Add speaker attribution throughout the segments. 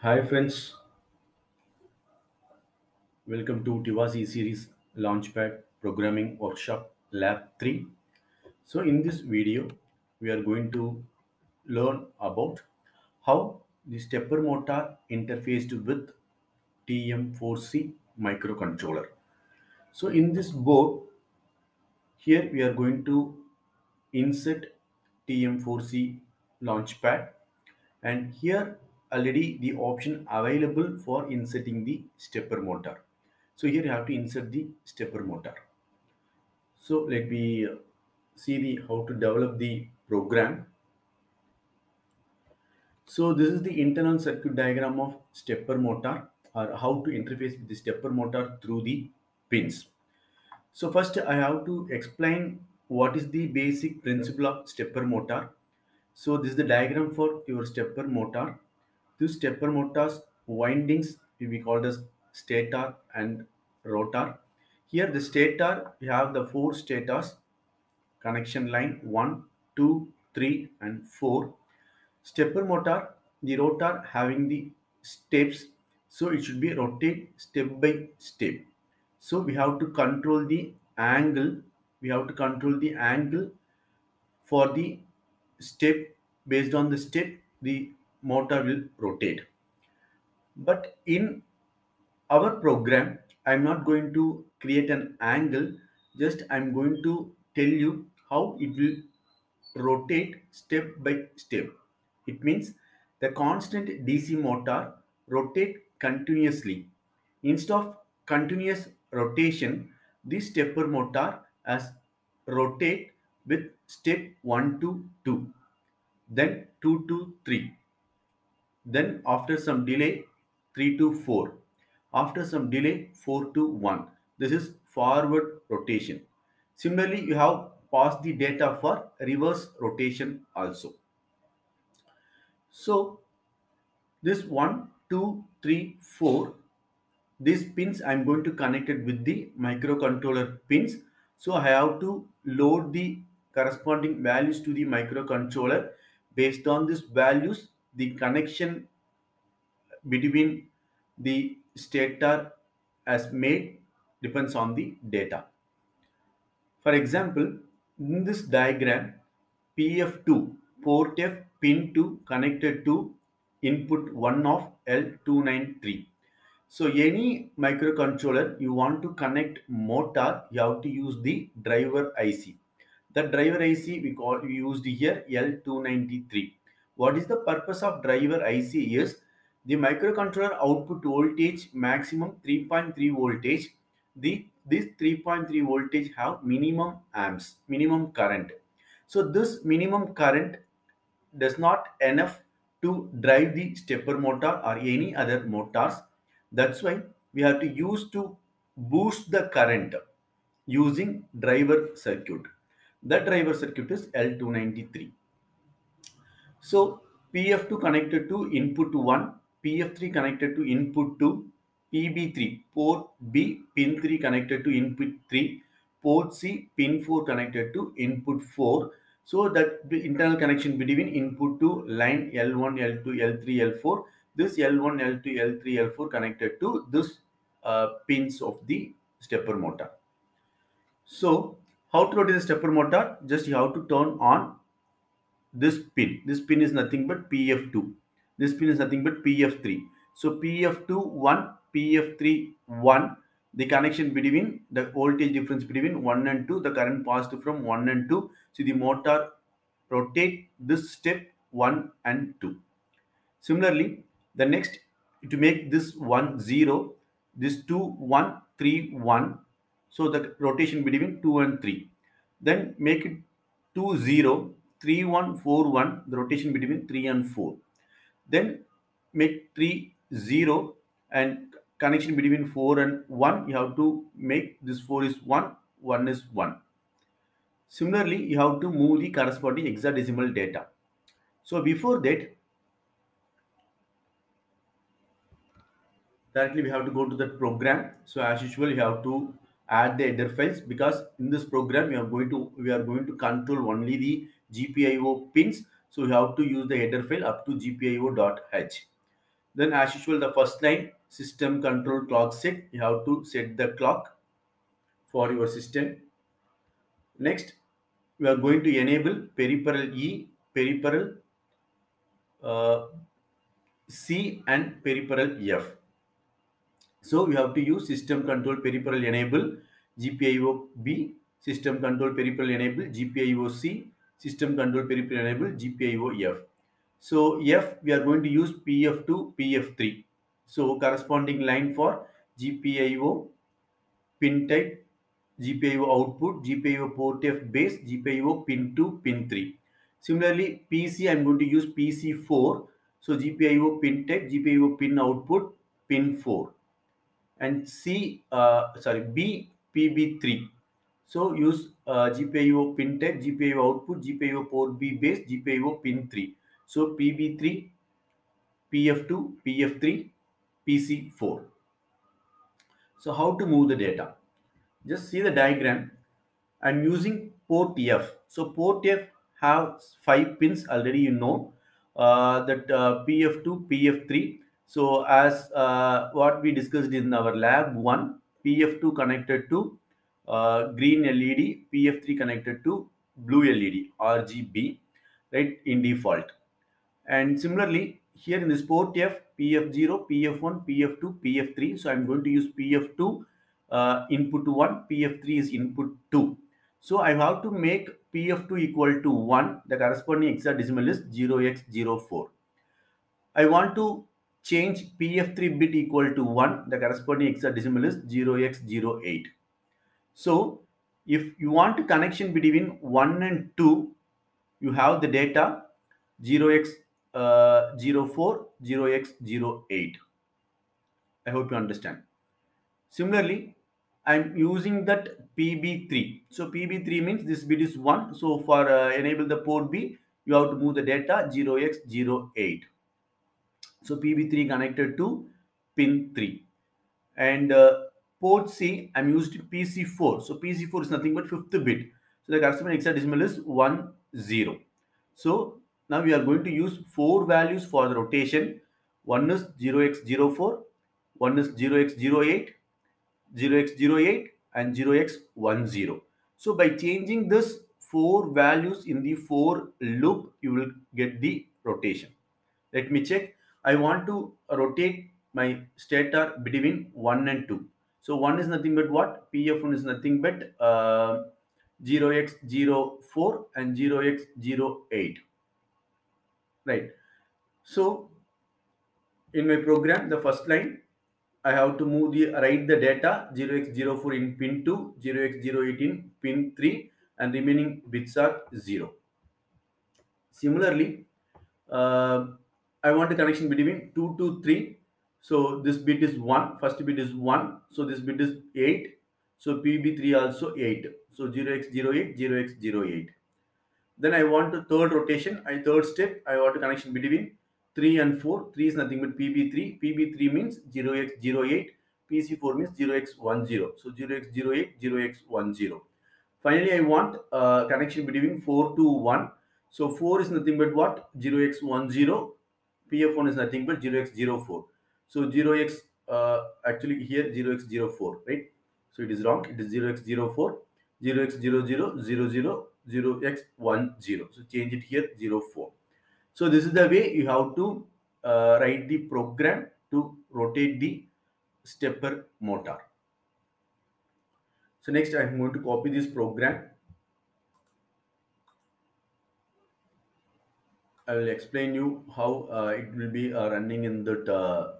Speaker 1: Hi friends, welcome to Tiva C Series Launchpad Programming Workshop Lab 3. So in this video, we are going to learn about how the stepper motor interfaced with TM4C microcontroller. So in this board, here we are going to insert TM4C launchpad and here already the option available for inserting the stepper motor. So here you have to insert the stepper motor. So let me uh, see the how to develop the program. So this is the internal circuit diagram of stepper motor or how to interface with the stepper motor through the pins. So first I have to explain what is the basic principle of stepper motor. So this is the diagram for your stepper motor. This stepper motor's windings we call as stator and rotor. Here the stator we have the four stators connection line one, two, three, and 4. Stepper motor the rotor having the steps so it should be rotate step by step so we have to control the angle we have to control the angle for the step based on the step the motor will rotate. But in our program i'm not going to create an angle just i'm going to tell you how it will rotate step by step. It means the constant dc motor rotate continuously. Instead of continuous rotation this stepper motor has rotate with step 1 to 2 then 2 to 3 then after some delay 3 to 4 after some delay 4 to 1 this is forward rotation. Similarly you have passed the data for reverse rotation also. So this one, two, three, four. these pins i'm going to connect it with the microcontroller pins. So i have to load the corresponding values to the microcontroller based on these values the connection between the stator as made depends on the data for example in this diagram pf2 port f pin 2 connected to input 1 of l293 so any microcontroller you want to connect motor, you have to use the driver IC. The driver IC we call we used here L293. What is the purpose of driver IC is the microcontroller output voltage maximum 3.3 voltage. The this 3.3 voltage have minimum amps, minimum current. So this minimum current does not enough to drive the stepper motor or any other motors that's why we have to use to boost the current using driver circuit. The driver circuit is L293. So PF2 connected to input 1, PF3 connected to input 2, PB3 port B pin 3 connected to input 3, port C pin 4 connected to input 4. So that the internal connection between input to line L1, L2, L3, L4 this L1, L2, L3, L4 connected to this uh, pins of the stepper motor. So how to rotate the stepper motor? Just you have to turn on this pin. This pin is nothing but PF2. This pin is nothing but PF3. So PF2 1, PF3 1. The connection between the voltage difference between 1 and 2, the current passed from 1 and 2. So the motor rotate this step 1 and 2. Similarly, the next to make this 1 0 this 2 1 3 1 so the rotation between 2 and 3 then make it 2 0 3 1 4 1 the rotation between 3 and 4 then make 3 0 and connection between 4 and 1 you have to make this 4 is 1 1 is 1 similarly you have to move the corresponding hexadecimal data. So before that directly we have to go to that program. So as usual you have to add the header files because in this program we are going to we are going to control only the gpio pins so we have to use the header file up to gpio.h then as usual the first line system control clock set. You have to set the clock for your system. Next we are going to enable peripheral e peripheral uh, c and peripheral f. So we have to use system control peripheral enable gpio b system control peripheral enable gpio c system control peripheral gpio f so F, we are going to use PF2, PF3. So corresponding line for GPIO pin type, GPIO output, GPIO port F base, GPIO pin 2, pin 3. Similarly, PC, I'm going to use PC4. So GPIO pin type, GPIO pin output, pin 4. And C, uh, sorry, B, PB3. So use uh, GPIO pin type, GPIO output, GPIO port B base, GPIO pin 3. So PB3, PF2, PF3, PC4. So how to move the data? Just see the diagram. I'm using port F. So port F has five pins already you know uh, that uh, PF2, PF3. So as uh, what we discussed in our lab 1, PF2 connected to uh, green LED, PF3 connected to blue LED, RGB, right, in default. And similarly, here in this port F, PF0, PF1, PF2, PF3. So I'm going to use PF2 uh, input 1, PF3 is input 2. So I have to make PF2 equal to 1. The corresponding hexadecimal is 0x04. I want to change PF3 bit equal to 1. The corresponding hexadecimal is 0x08. So if you want a connection between 1 and 2, you have the data 0x uh, 04, 0x 08. I hope you understand. Similarly, I'm using that PB3. So PB3 means this bit is 1. So for uh, enable the port B, you have to move the data 0x08. So PB3 connected to pin 3. And uh, port C, I'm using PC4. So PC4 is nothing but fifth bit. So the corresponding hexadecimal is 1, 0. So now we are going to use four values for the rotation. One is 0x04, one is 0x08, 0x08 and 0x10. So by changing this four values in the for loop, you will get the rotation. Let me check. I want to rotate my stator between 1 and 2. So 1 is nothing but what? PF1 is nothing but uh, 0x04 and 0x08 right. So in my program the first line i have to move the write the data 0x04 in pin 2 0x08 in pin 3 and remaining bits are 0 similarly uh, i want a connection between 2 to 3 so this bit is 1 first bit is 1 so this bit is 8 so pb3 also 8 so 0x08 0x08 then I want to third rotation. I third step, I want a connection between 3 and 4. 3 is nothing but PB3. PB3 means 0x08. PC4 means 0x10. So 0x08, 0x10. Finally, I want a connection between 4 to 1. So 4 is nothing but what? 0x10. PF1 is nothing but 0x04. So 0x, uh, actually here 0x04, right? So it is wrong. It is 0x04, 0x00, 00, 0x10 so change it here 04 so this is the way you have to uh, write the program to rotate the stepper motor so next i'm going to copy this program i will explain you how uh, it will be uh, running in uh,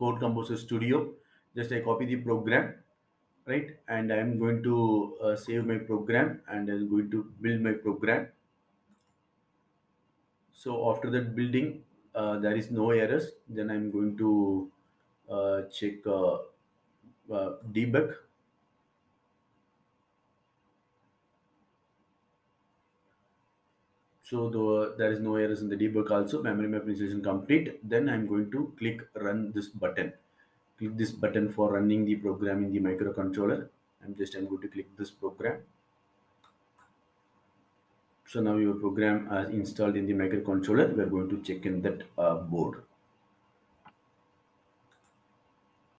Speaker 1: code composer studio. Just i copy the program right? And i'm going to uh, save my program and i'm going to build my program. So after that building uh, there is no errors. Then i'm going to uh, check uh, uh, debug so the, there is no errors in the debug also memory map insertion complete then i'm going to click run this button click this button for running the program in the microcontroller. I'm just I'm going to click this program. So now your program is installed in the microcontroller. We are going to check in that uh, board.